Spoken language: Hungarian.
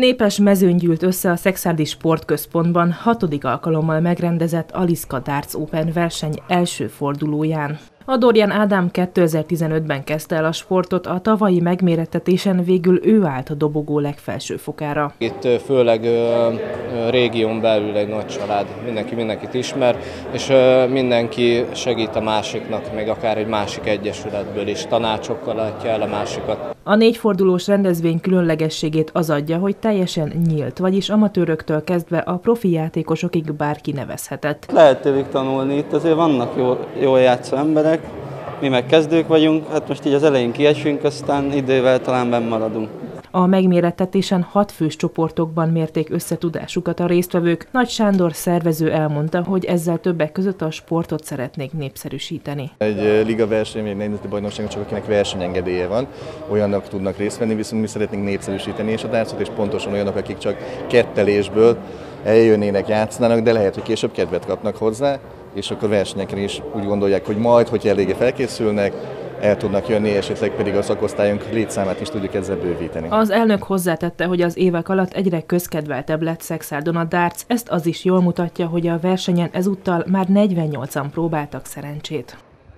Népes mezőny gyűlt össze a Szexárdi Sportközpontban hatodik alkalommal megrendezett Aliszka Darts Open verseny első fordulóján. A Dorian Ádám 2015-ben kezdte el a sportot, a tavalyi megmérettetésen végül ő állt a dobogó legfelső fokára. Itt főleg régión belül egy nagy család, mindenki mindenkit ismer, és mindenki segít a másiknak, még akár egy másik egyesületből is, tanácsokkal látja el a másikat. A négyfordulós rendezvény különlegességét az adja, hogy teljesen nyílt, vagyis amatőröktől kezdve a profi játékosokig bárki nevezhetett. Lehet tőlük tanulni, itt azért vannak jó, jól játszó emberek, mi meg kezdők vagyunk, hát most így az elején kiesünk, aztán idővel talán benn maradunk. A megmérettetésen hat fős csoportokban mérték összetudásukat a résztvevők. Nagy Sándor szervező elmondta, hogy ezzel többek között a sportot szeretnék népszerűsíteni. Egy liga verseny, egy nemzeti bajnokság, csak akinek versenyengedélye van, olyanok tudnak részt venni, viszont mi szeretnénk népszerűsíteni, és a dárcot és pontosan olyanok, akik csak kettelésből eljönnének, játszanának, de lehet, hogy később kedvet kapnak hozzá, és akkor versenyeken is úgy gondolják, hogy majd, hogy eléggé felkészülnek, el tudnak jönni, esetleg pedig a szakosztályunk létszámát is tudjuk ezzel bővíteni. Az elnök hozzátette, hogy az évek alatt egyre közkedveltebb lett Szexárdon a darts, ezt az is jól mutatja, hogy a versenyen ezúttal már 48-an próbáltak szerencsét.